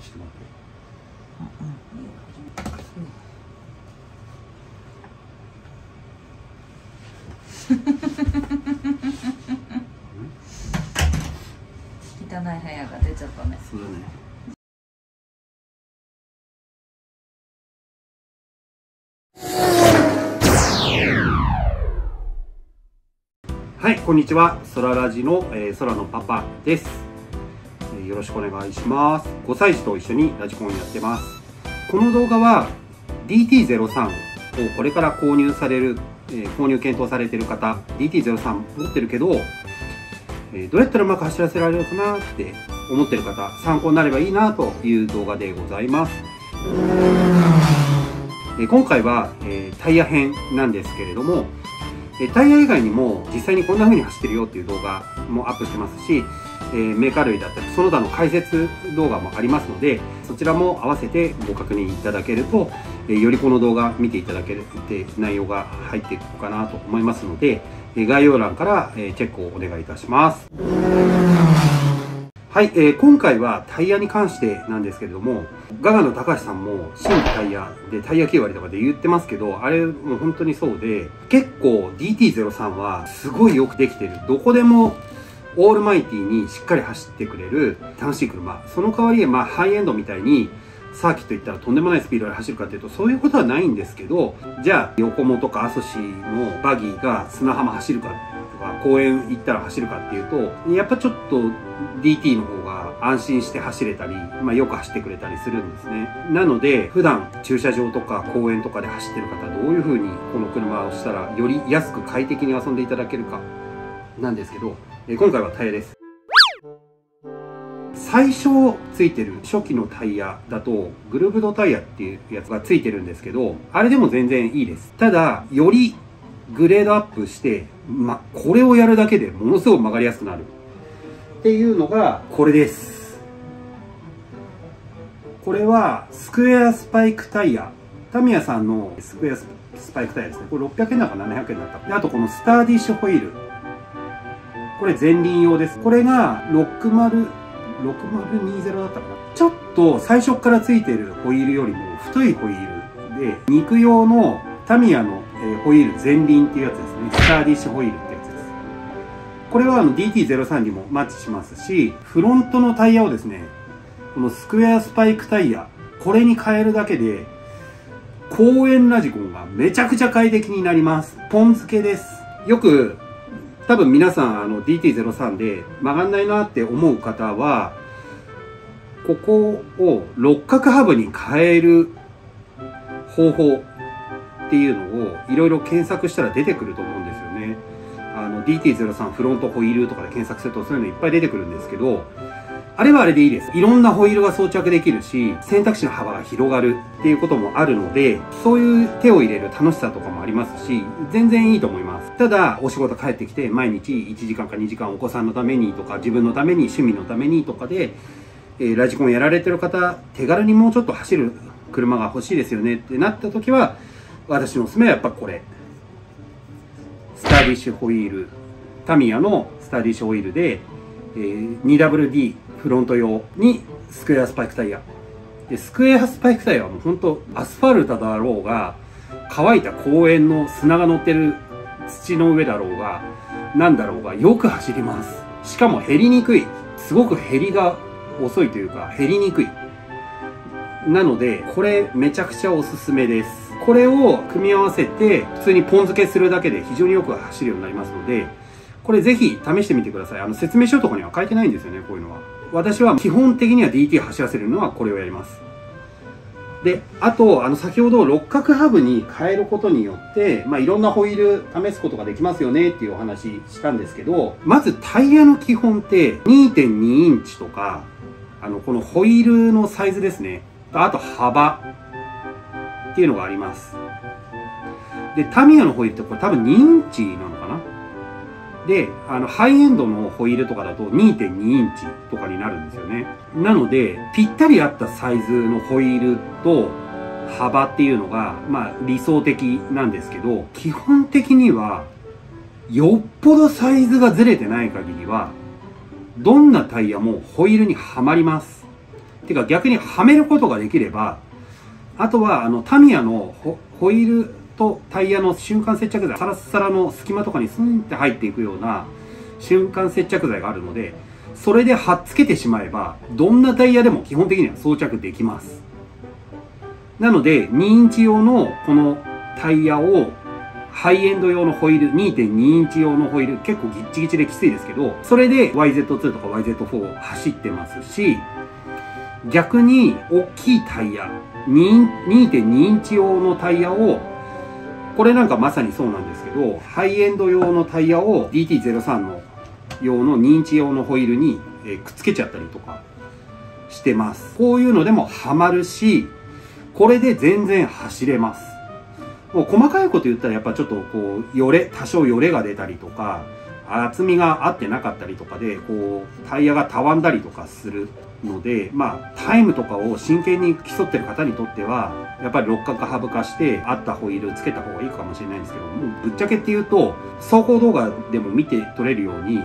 ちょって。待ってはいこん。にちはソララジの、えー、空のパパです、よろしくお願いします。5歳児と一緒にラジコンやってます。この動画は DT03 をこれから購入される、えー購入検討されてる方 DT03 持ってるけどえーどうやったらうまく走らせられるかなって思ってる方参考になればいいなという動画でございます、え今回は、えータイヤ編なんですけれども、タイヤ以外にも実際にこんな風に走ってるよっていう動画もアップしてますし、えーメーカー類だったりその他の解説動画もありますのでそちらも合わせてご確認いただけると、えーよりこの動画見ていただけるって内容が入っていくかなと思いますので、えー概要欄から、えーチェックをお願いいたしますはい、えー今回はタイヤに関してなんですけれども、ガガの高橋さんも新規タイヤでタイヤ9割とかで言ってますけど、あれも本当にそうで、結構 DT03 はすごいよくできてる。どこでもオールマイティにしっかり走ってくれる楽しい車。その代わり、まあハイエンドみたいにサーキット行ったらとんでもないスピードで走るかっていうとそういうことはないんですけどじゃあ横本か阿蘇市のバギーが砂浜走るかとか公園行ったら走るかっていうとやっぱちょっと DT の方が安心して走れたり、まあ、よく走ってくれたりするんですねなので普段駐車場とか公園とかで走ってる方どういう風にこの車をしたらより安く快適に遊んでいただけるかなんですけどえー今回はタイヤです。最初ついてる初期のタイヤだとグルーブドタイヤっていうやつがついてるんですけどあれでも全然いいです。ただよりグレードアップして、ま、これをやるだけでものすごく曲がりやすくなる。っていうのがこれです。これはスクエアスパイクタイヤ。タミヤさんのスクエアスパイクタイヤですね。これ600円だか700円だったあとこのスターディッシュホイール。これ前輪用です。これが60 6020だったかな。ちょっと最初からついてるホイールよりも太いホイールで肉用のタミヤのえホイール前輪っていうやつですね。スターディッシュホイールってやつです。これはあの DT03 にもマッチしますしフロントのタイヤをですねこのスクエアスパイクタイヤこれに変えるだけで公園ラジコンがめちゃくちゃ快適になります。ポン付けです。よく多分皆さんあの DT03 で曲がんないなって思う方はここを六角ハブに変える方法っていうのをいろいろ検索したら出てくると思うんですよねあの DT03 フロントホイールとかで検索するとそういうのいっぱい出てくるんですけどあれはあれでいいです。いろんなホイールが装着できるし、選択肢の幅が広がるっていうこともあるので、そういう手を入れる楽しさとかもありますし、全然いいと思います。ただ、お仕事帰ってきて、毎日1時間か2時間お子さんのためにとか、自分のために、趣味のためにとかで、えーラジコンやられてる方、手軽にもうちょっと走る車が欲しいですよねってなった時は、私のおすすめはやっぱこれ。スターディッシュホイール。タミヤのスターディッシュホイールで、えー 2WD フロント用にスクエアスパイクタイヤ。で、スクエアスパイクタイヤはもう本当アスファルトだろうが、乾いた公園の砂が乗ってる土の上だろうが、なんだろうが、よく走ります。しかも減りにくい。すごく減りが遅いというか、減りにくい。なので、これめちゃくちゃおすすめです。これを組み合わせて、普通にポン付けするだけで非常によく走るようになりますので、これぜひ試してみてください。あの説明書とかには書いてないんですよね、こういうのは。私は基本的には DT 走らせるのはこれをやります。で、あと、あの、先ほど六角ハブに変えることによって、まあ、いろんなホイール試すことができますよねっていうお話したんですけど、まずタイヤの基本って2.2インチとか、あの、このホイールのサイズですね。あと幅っていうのがあります。で、タミヤのホイールってこれ多分2インチなのかなで、あの、ハイエンドのホイールとかだと2.2インチとかになるんですよね。なので、ぴったり合ったサイズのホイールと幅っていうのが、まあ理想的なんですけど、基本的には、よっぽどサイズがずれてない限りは、どんなタイヤもホイールにはまります。てか逆にはめることができれば、あとは、あの、タミヤのホイールとタイヤの瞬間接着剤、サラッサラの隙間とかにスンって入っていくような瞬間接着剤があるので、それで貼っつけてしまえば、どんなタイヤでも基本的には装着できます。なので、2インチ用のこのタイヤをハイエンド用のホイール、2.2インチ用のホイール、結構ギッチギチできついですけど、それで YZ2 とか YZ4 を走ってますし、逆に大きいタイヤ、2.2インチ用のタイヤを、これなんかまさにそうなんですけど、ハイエンド用のタイヤを DT03 の用の認知用のホイールにくっつけちゃったりとかしてます。こういうのでもハマるし、これで全然走れます。もう細かいこと言ったらやっぱちょっとこう、よれ、多少よれが出たりとか、厚みが合ってなかったりとかで、こう、タイヤがたわんだりとかするので、まあ、タイムとかを真剣に競ってる方にとっては、やっぱり六角ハブ化して、合ったホイールつけた方がいいかもしれないんですけど、もうぶっちゃけって言うと、走行動画でも見て取れるように、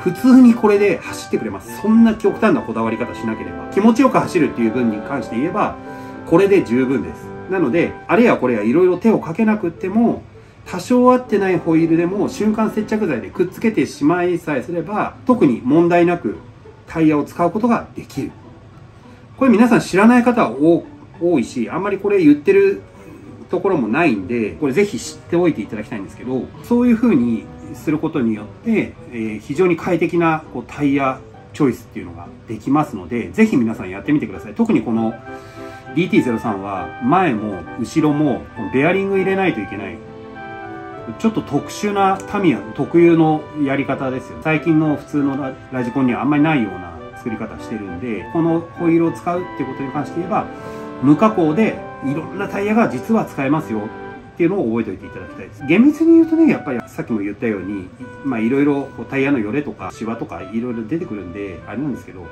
普通にこれで走ってくれます。そんな極端なこだわり方しなければ。気持ちよく走るっていう分に関して言えば、これで十分です。なので、あれやこれやいろいろ手をかけなくっても、多少合ってないホイールでも瞬間接着剤でくっつけてしまいさえすれば、特に問題なくタイヤを使うことができる。これ皆さん知らない方は多いし、あんまりこれ言ってるところもないんで、これぜひ知っておいていただきたいんですけど、そういう風にすることによって、えー、非常に快適なこうタイヤチョイスっていうのができますので、ぜひ皆さんやってみてください。特にこの DT03 は前も後ろもベアリング入れないといけないちょっと特殊なタミヤ特有のやり方ですよ最近の普通のラジコンにはあんまりないような作り方してるんでこのホイールを使うってことに関して言えば無加工でいろんなタイヤが実は使えますよ。っていうのを覚えておいていただきたいです厳密に言うとねやっぱりさっきも言ったようにまあいろいろタイヤのよれとかシワとかいろいろ出てくるんであれなんですけど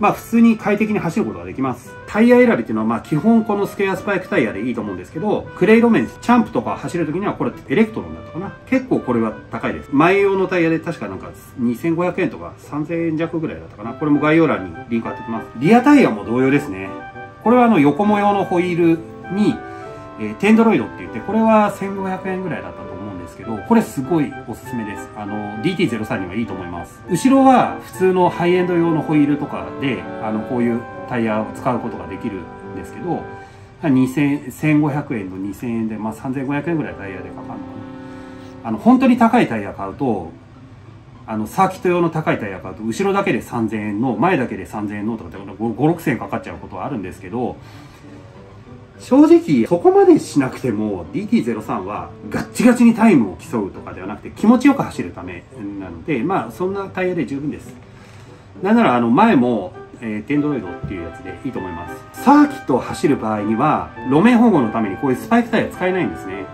まあ普通に快適に走ることができます。タイヤ選びっていうのはまあ基本このスクエアスパイクタイヤでいいと思うんですけど、クレイ路面、チャンプとか走るときにはこれエレクトロンだったかな。結構これは高いです。前用のタイヤで確かなんか2500円とか3000円弱ぐらいだったかな。これも概要欄にリンク貼っておきます。リアタイヤも同様ですね。これはあの横模様のホイールに、えー、テンドロイドって言って、これは1500円ぐらいだったと思うんですけど、これすごいおすすめです。あの、DT03 にはいいと思います。後ろは普通のハイエンド用のホイールとかで、あの、こういうタイヤを使うことができるんですけど、1500円の2000円で、まあ、3500円ぐらいタイヤでかかるのかな。あの、本当に高いタイヤ買うと、あの、サーキット用の高いタイヤ買うと、後ろだけで3000円の、前だけで3000円のとかって5、6000円かかっちゃうことはあるんですけど、正直そこまでしなくても DT03 はガッチガチにタイムを競うとかではなくて気持ちよく走るためなのでまあそんなタイヤで十分です。なんならあの前も、えー、テンドロイドっていうやつでいいと思います。サーキットを走る場合には路面保護のためにこういうスパイクタイヤ使えないんですね。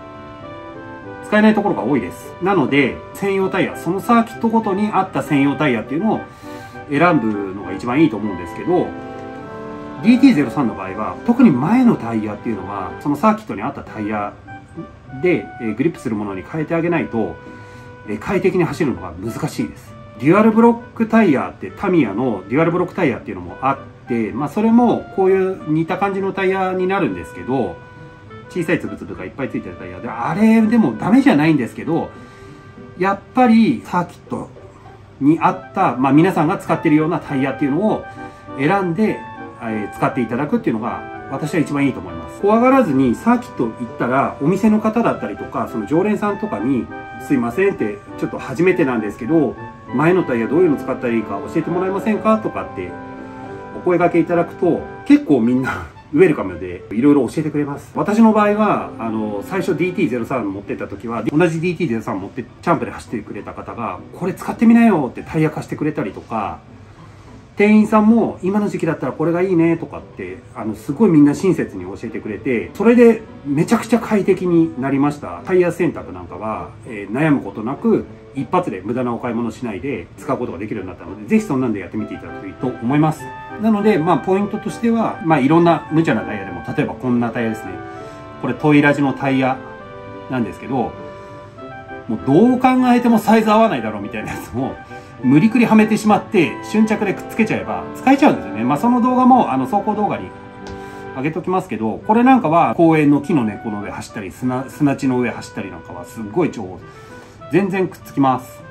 使えないところが多いです。なので専用タイヤそのサーキットごとに合った専用タイヤっていうのを選ぶのが一番いいと思うんですけど DT03 の場合は特に前のタイヤっていうのはそのサーキットに合ったタイヤで、えグリップするものに変えてあげないと、え快適に走るのが難しいです。デュアルブロックタイヤってタミヤのデュアルブロックタイヤっていうのもあってまあそれもこういう似た感じのタイヤになるんですけど小さいつぶつぶがいっぱいついてるタイヤであれでもダメじゃないんですけどやっぱりサーキットに合った、まあ、皆さんが使ってるようなタイヤっていうのを選んでえ使っていただくっていうのが私は一番いいと思います。怖がらずにサーキット行ったらお店の方だったりとかその常連さんとかにすいませんってちょっと初めてなんですけど前のタイヤどういうの使ったらいいか教えてもらえませんかとかってお声掛けいただくと結構みんな ウェルカムでいろいろ教えてくれます。私の場合は、あの、最初 DT03 持ってた時は、同じ DT03 持ってチャンプで走ってくれた方が、これ使ってみなよってタイヤ貸してくれたりとか、店員さんも今の時期だったらこれがいいねとかってあのすごいみんな親切に教えてくれてそれでめちゃくちゃ快適になりました。タイヤ選択なんかは、えー、悩むことなく一発で無駄なお買い物しないで使うことができるようになったのでぜひそんなんでやってみていただくといいと思います。なのでまあポイントとしてはまあいろんな無茶なタイヤでも例えばこんなタイヤですね。これトイラジのタイヤなんですけどもうどう考えてもサイズ合わないだろうみたいなやつも無理くりはめてしまって瞬着でくっつけちゃえば使えちゃうんですよね。まあその動画もあの走行動画に上げときますけど、これなんかは公園の木の根っこの上走ったり、砂、砂地の上走ったりなんかはすっごい重宝。全然くっつきます。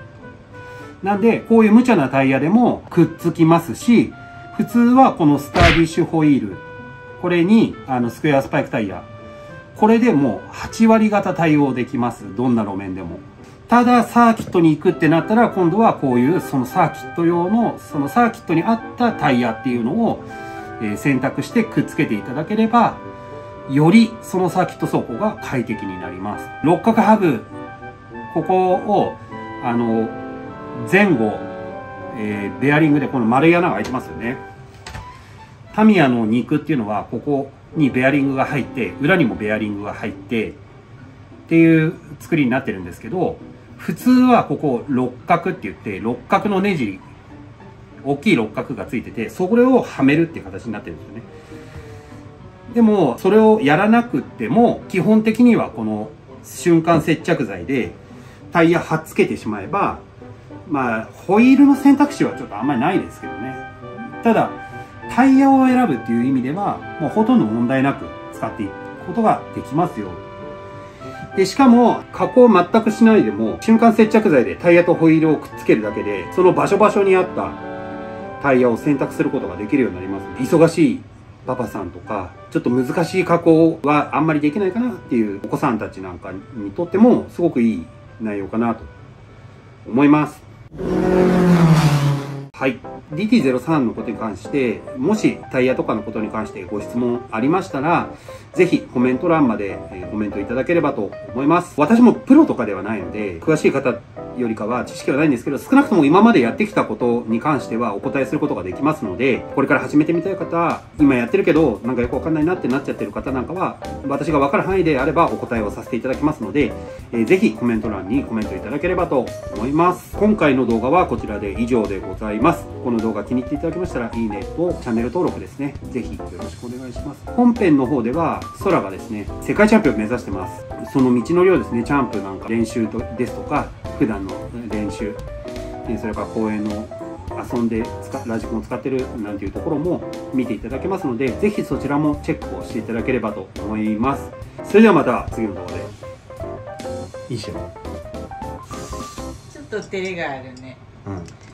なんで、こういう無茶なタイヤでもくっつきますし、普通はこのスターディッシュホイール、これにあのスクエアスパイクタイヤ、これでもう8割方対応できます。どんな路面でも。ただサーキットに行くってなったら今度はこういうそのサーキット用のそのサーキットに合ったタイヤっていうのを選択してくっつけていただければ、よりそのサーキット走行が快適になります。六角ハブ、ここを、あの、前後、えー、ベアリングでこの丸い穴が開いてますよね。タミヤの肉っていうのは、ここにベアリングが入って、裏にもベアリングが入って、っていう作りになってるんですけど、普通はここ六角って言って、六角のネジ大きい六角がついてて、それをはめるっていう形になってるんですよね。でも、それをやらなくても、基本的にはこの瞬間接着剤でタイヤ貼っつけてしまえば、まあ、ホイールの選択肢はちょっとあんまりないですけどね。ただ、タイヤを選ぶっていう意味では、もうほとんど問題なく使っていくことができますよ。で、しかも、加工全くしないでも、瞬間接着剤でタイヤとホイールをくっつけるだけで、その場所場所にあったタイヤを選択することができるようになります。忙しいパパさんとか、ちょっと難しい加工はあんまりできないかなっていうお子さんたちなんかにとってもすごくいい内容かなと思います。はい。DT03 のことに関して、もしタイヤとかのことに関してご質問ありましたら、ぜひコメント欄までコメントいただければと思います。私もプロとかではないので、詳しい方よりかは知識はないんですけど、少なくとも今までやってきたことに関してはお答えすることができますので、これから始めてみたい方、今やってるけど、なんかよくわかんないなってなっちゃってる方なんかは、私がわかる範囲であればお答えをさせていただきますので、えー、ぜひコメント欄にコメントいただければと思います。今回の動画はこちらで以上でございます。この動画気に入っていただけましたら、いいねとチャンネル登録ですね、ぜひよろしくお願いします。本編の方では、空がですね、世界チャンピオンを目指してます。その道のりをですね、チャンプなんか練習ですとか、普段の練習。それから公園の遊んでラジコンを使ってるなんていうところも見ていただけますのでぜひそちらもチェックをしていただければと思います。それではまた次の動画で。いいしょちょっと照れがあるね。うん